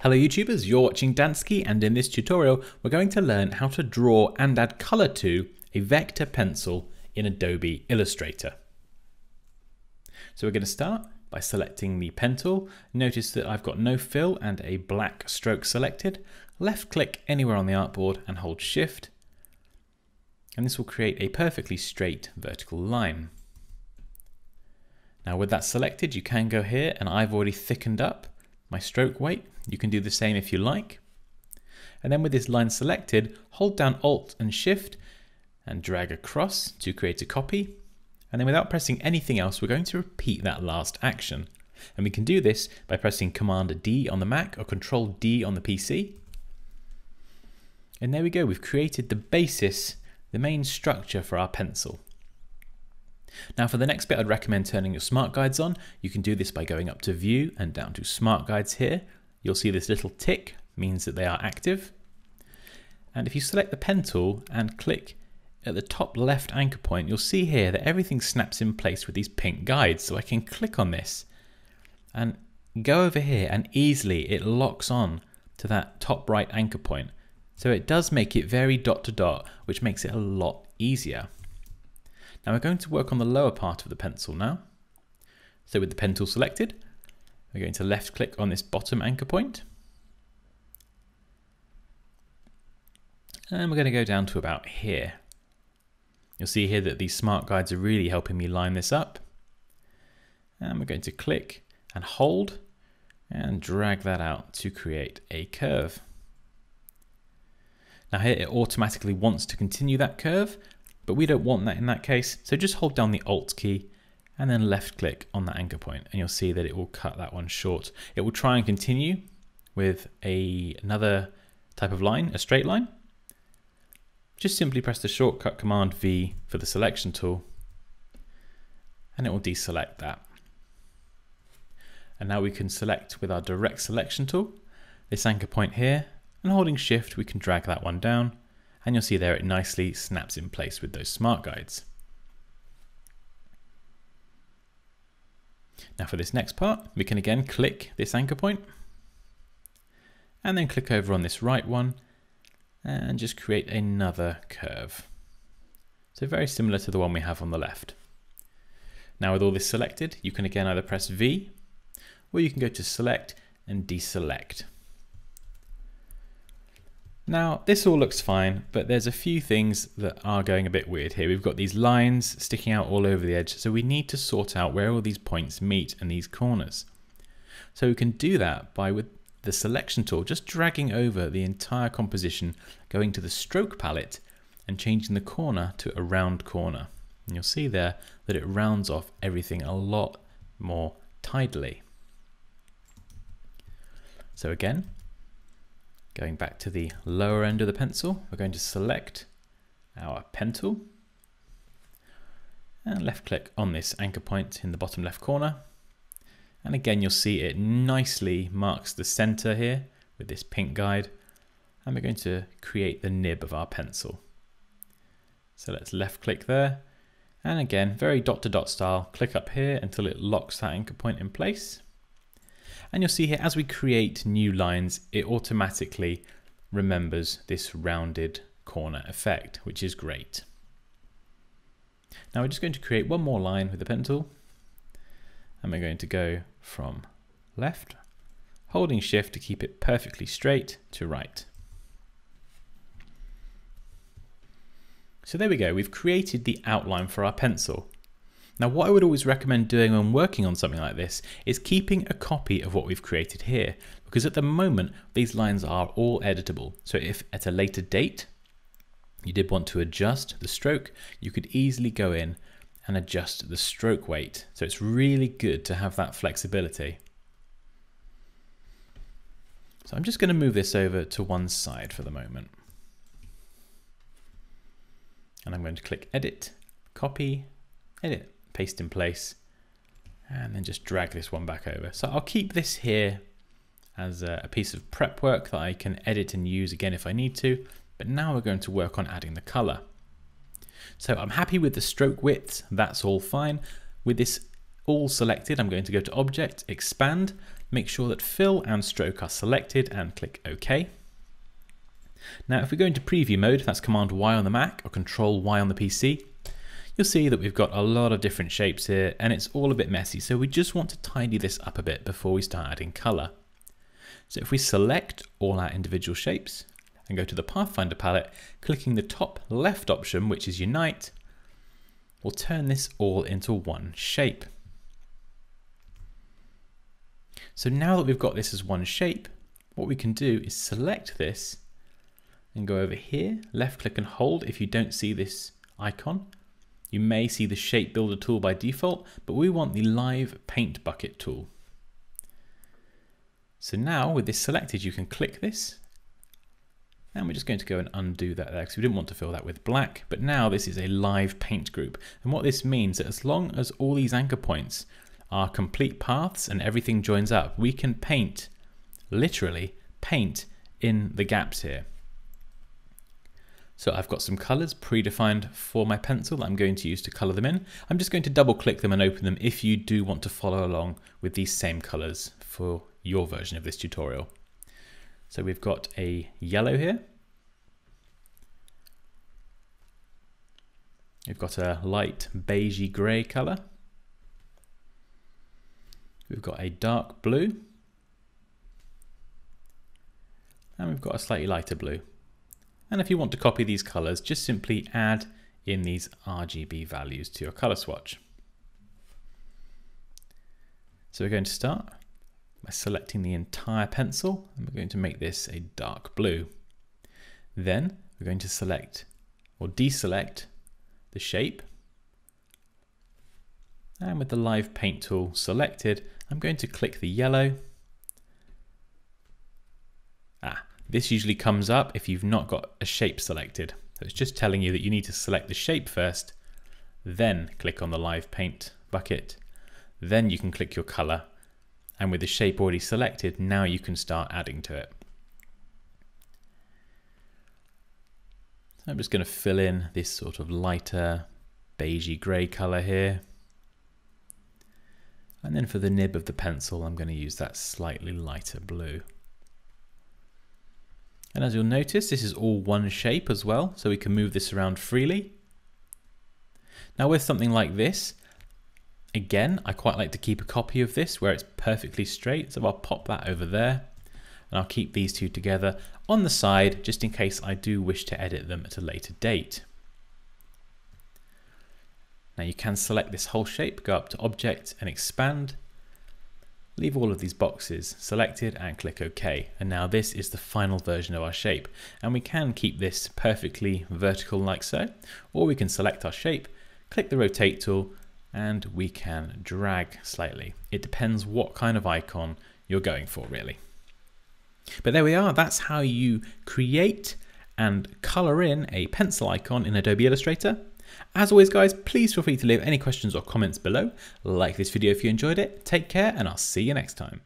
Hello YouTubers, you're watching Dansky and in this tutorial we're going to learn how to draw and add colour to a vector pencil in Adobe Illustrator. So we're going to start by selecting the pen tool. Notice that I've got no fill and a black stroke selected. Left click anywhere on the artboard and hold shift and this will create a perfectly straight vertical line. Now with that selected you can go here and I've already thickened up my stroke weight. You can do the same if you like. And then with this line selected, hold down Alt and Shift and drag across to create a copy. And then without pressing anything else, we're going to repeat that last action. And we can do this by pressing Command D on the Mac or Control D on the PC. And there we go, we've created the basis, the main structure for our pencil. Now for the next bit, I'd recommend turning your smart guides on. You can do this by going up to view and down to smart guides here. You'll see this little tick means that they are active. And if you select the pen tool and click at the top left anchor point, you'll see here that everything snaps in place with these pink guides. So I can click on this and go over here and easily it locks on to that top right anchor point. So it does make it very dot to dot, which makes it a lot easier. Now we're going to work on the lower part of the pencil now. So with the pen tool selected, we're going to left click on this bottom anchor point. And we're going to go down to about here. You'll see here that these smart guides are really helping me line this up. And we're going to click and hold and drag that out to create a curve. Now here it automatically wants to continue that curve, but we don't want that in that case. So just hold down the Alt key and then left click on that anchor point and you'll see that it will cut that one short. It will try and continue with a, another type of line, a straight line. Just simply press the shortcut command V for the selection tool and it will deselect that. And now we can select with our direct selection tool, this anchor point here, and holding shift we can drag that one down and you'll see there it nicely snaps in place with those smart guides. Now for this next part, we can again click this anchor point and then click over on this right one and just create another curve. So very similar to the one we have on the left. Now with all this selected, you can again either press V or you can go to select and deselect. Now, this all looks fine, but there's a few things that are going a bit weird here. We've got these lines sticking out all over the edge, so we need to sort out where all these points meet and these corners. So we can do that by, with the selection tool, just dragging over the entire composition, going to the stroke palette and changing the corner to a round corner. And you'll see there that it rounds off everything a lot more tidily. So again, Going back to the lower end of the pencil, we're going to select our pen tool and left click on this anchor point in the bottom left corner. And again, you'll see it nicely marks the center here with this pink guide. And we're going to create the nib of our pencil. So let's left click there. And again, very dot to dot style, click up here until it locks that anchor point in place. And you'll see here, as we create new lines, it automatically remembers this rounded corner effect, which is great. Now we're just going to create one more line with the pen tool. And we're going to go from left, holding shift to keep it perfectly straight to right. So there we go, we've created the outline for our pencil. Now what I would always recommend doing when working on something like this is keeping a copy of what we've created here because at the moment these lines are all editable. So if at a later date you did want to adjust the stroke, you could easily go in and adjust the stroke weight. So it's really good to have that flexibility. So I'm just going to move this over to one side for the moment. And I'm going to click edit, copy, edit paste in place, and then just drag this one back over. So I'll keep this here as a piece of prep work that I can edit and use again if I need to, but now we're going to work on adding the color. So I'm happy with the stroke width, that's all fine. With this all selected, I'm going to go to Object, Expand, make sure that Fill and Stroke are selected and click OK. Now if we go into preview mode, that's Command Y on the Mac or Control Y on the PC, you'll see that we've got a lot of different shapes here and it's all a bit messy. So we just want to tidy this up a bit before we start adding color. So if we select all our individual shapes and go to the Pathfinder palette, clicking the top left option, which is Unite, we'll turn this all into one shape. So now that we've got this as one shape, what we can do is select this and go over here, left click and hold if you don't see this icon. You may see the shape builder tool by default, but we want the live paint bucket tool. So now with this selected, you can click this and we're just going to go and undo that there because we didn't want to fill that with black, but now this is a live paint group. And what this means is that as long as all these anchor points are complete paths and everything joins up, we can paint, literally paint in the gaps here. So I've got some colors predefined for my pencil that I'm going to use to color them in. I'm just going to double click them and open them if you do want to follow along with these same colors for your version of this tutorial. So we've got a yellow here. We've got a light beigey grey colour. We've got a dark blue. And we've got a slightly lighter blue. And if you want to copy these colours, just simply add in these RGB values to your colour swatch. So we're going to start by selecting the entire pencil and we're going to make this a dark blue. Then we're going to select or deselect the shape and with the live paint tool selected I'm going to click the yellow this usually comes up if you've not got a shape selected so it's just telling you that you need to select the shape first then click on the live paint bucket then you can click your color and with the shape already selected, now you can start adding to it. I'm just going to fill in this sort of lighter beigey grey colour here. And then for the nib of the pencil, I'm going to use that slightly lighter blue. And as you'll notice, this is all one shape as well, so we can move this around freely. Now with something like this, Again, I quite like to keep a copy of this where it's perfectly straight, so I'll pop that over there and I'll keep these two together on the side just in case I do wish to edit them at a later date. Now you can select this whole shape, go up to Object and Expand, leave all of these boxes selected and click OK. And now this is the final version of our shape. And we can keep this perfectly vertical like so, or we can select our shape, click the Rotate tool, and we can drag slightly. It depends what kind of icon you're going for really. But there we are, that's how you create and color in a pencil icon in Adobe Illustrator. As always guys, please feel free to leave any questions or comments below. Like this video if you enjoyed it, take care and I'll see you next time.